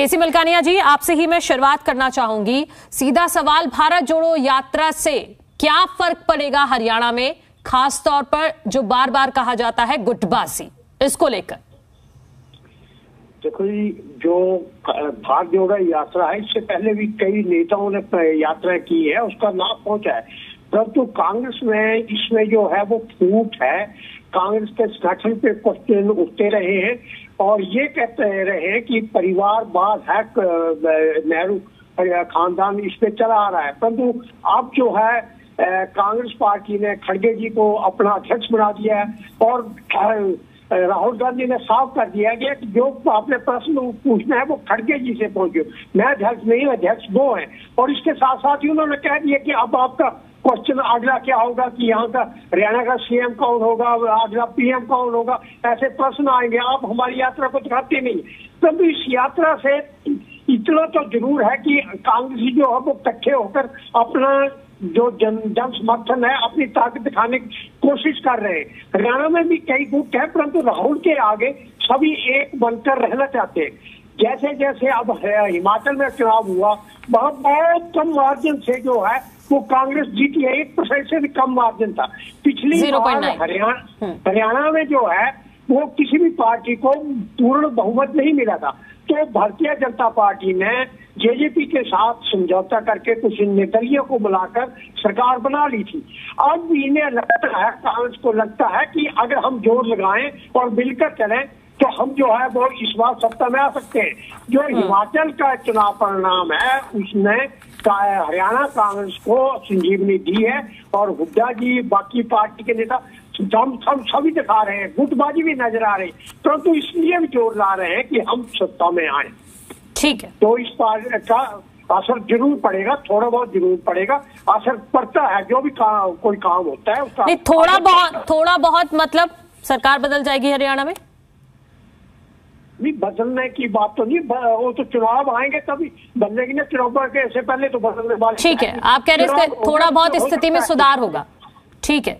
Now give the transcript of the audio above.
केसी मलकानिया जी, आपसे ही मैं शुरुआत करना चाहूँगी। सीधा सवाल, भारत जोड़ो यात्रा से क्या फ़र्क पड़ेगा हरियाणा में? खास तौर पर जो बार बार कहा जाता है गुटबाजी। इसको लेकर। देखो जी, जो भारत जोड़ो यात्रा है, इससे पहले भी कई नेताओं ने यात्रा की है, उसका लाभ पहुँचा है। परंतु कांग्रेस में, इसमें जो है वो फूट है। कांग्रेस के संगठन पे क्वेश्चन उठते रहे हैं और ये कहते रहे हैं कि परिवारवाद है नेहरू खानदान इस पे चला आ रहा है। परंतु अब जो है कांग्रेस पार्टी ने खड़गे जी को अपना अध्यक्ष बना दिया है और राहुल गांधी ने साफ़ कर दिया कि जो आपने प्रश्न पूछना है वो खड़गे जी से पहुँचे मैं अध्यक्ष नहीं, अध्यक्ष वो है। और इसके साथ साथ ही उन्होंने कह दिया कि अब आपका क्वेश्चन अगला क्या होगा कि यहाँ का हरियाणा का सीएम कौन होगा? अगला पीएम कौन होगा? ऐसे प्रश्न आएँगे। आप हमारी यात्रा को दिखाते नहीं। परंतु इस यात्रा से इतना तो ज़रूर है कि कांग्रेस जो है वो इकट्ठे होकर अपना जो जन जन समर्थन है, अपनी ताकत दिखाने की कोशिश कर रहे हैं। हरियाणा में भी कई गुट है, परंतु राहुल के आगे सभी एक बनकर रहना चाहते हैं। जैसे जैसे अब हिमाचल में चुनाव हुआ, बहुत बहुत कम मार्जिन से जो है वो कांग्रेस जीती है एक परसेंट से भी कम मार्जिन था। पिछली बार हरियाणा हम्म। हरियाणा में जो है वो किसी भी पार्टी को पूर्ण बहुमत नहीं मिला था। तो भारतीय जनता पार्टी ने जेजेपी के साथ समझौता करके कुछ निर्दलीय को बुलाकर सरकार बना ली थी। अब इन्हें लगता है कांग्रेस को लगता है कि अगर हम ज़ोर लगाएँ और मिलकर चलें तो हम जो है वो इस बार सत्ता में आ सकते हैं। जो हम्म। हिमाचल का चुनाव परिणाम है उसने हरियाणा कांग्रेस को संजीवनी दी है और हुड्डा जी बाकी पार्टी के नेता हम सब सभी दिखा रहे हैं गुटबाजी भी नज़र आ रही परंतु इसलिए भी ज़ोर ला रहे हैं कि हम सत्ता में आए। ठीक है। तो इस बार का असर ज़रूर पड़ेगा थोड़ा बहुत ज़रूर पड़ेगा असर पड़ता है जो भी का, कोई काम होता है उसका थोड़ा बहुत थोड़ा बहुत मतलब सरकार बदल जाएगी हरियाणा में? नहीं बदलने की बात तो नहीं वो तो चुनाव आएँगे तभी। बदलेगी ना चुनाव के ऐसे पहले तो बदलने वाले ठीक है आप कह रहे हैं थोड़ा बहुत स्थिति में सुधार होगा। ठीक है।